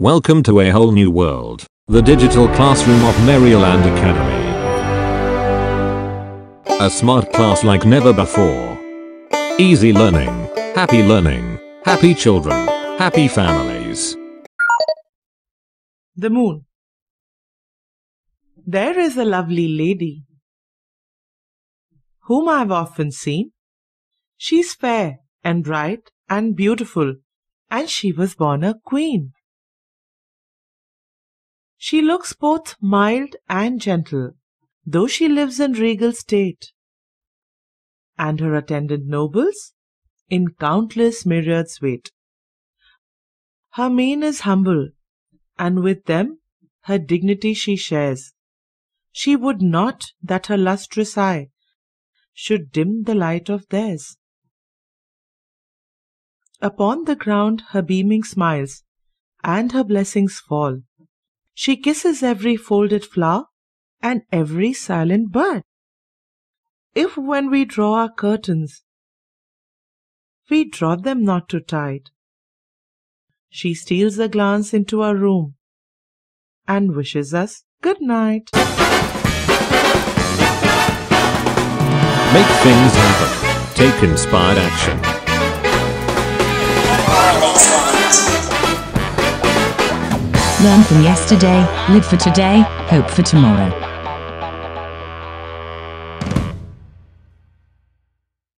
Welcome to a whole new world, the digital classroom of Merryland Academy. A smart class like never before. Easy learning, happy learning, happy children, happy families. The moon. There is a lovely lady whom I have often seen. She's fair and bright and beautiful, and she was born a queen. She looks both mild and gentle, though she lives in regal state. And her attendant nobles in countless myriads wait. Her mien is humble, and with them her dignity she shares. She would not that her lustrous eye should dim the light of theirs. Upon the ground her beaming smiles and her blessings fall. She kisses every folded flower and every silent bird. If when we draw our curtains, we draw them not too tight, she steals a glance into our room and wishes us good night. Make things happen. Take inspired action. Learn from yesterday, live for today, hope for tomorrow.